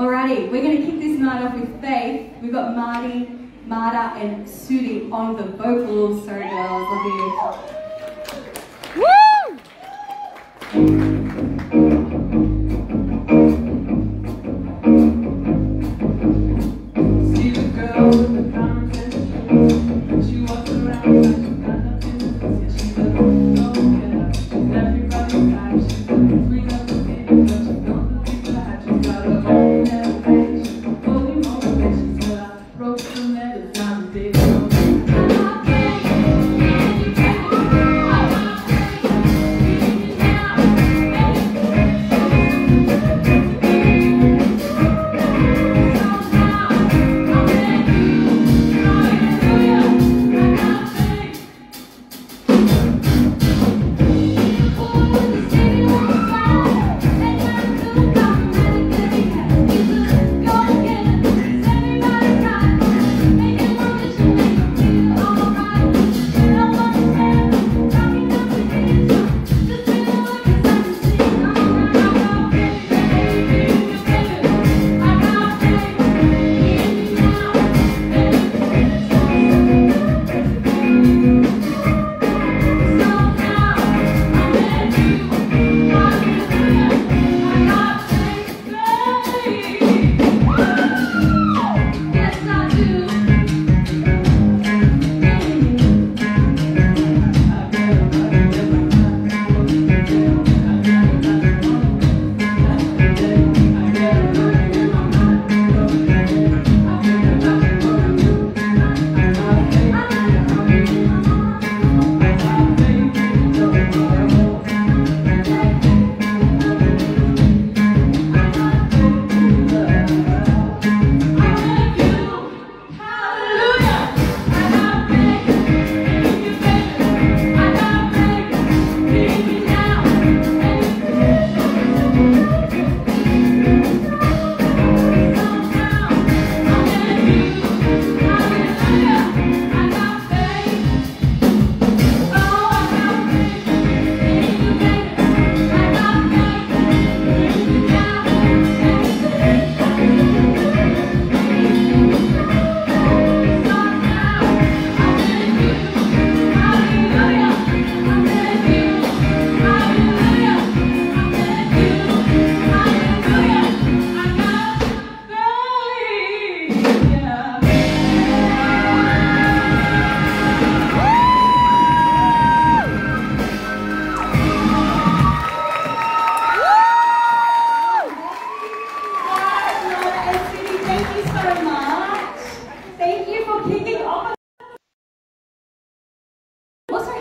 Alrighty, we're going to kick this night off with Faith. We've got Marty, Mata, and Sudi on the vocals. Sorry, girls, love you.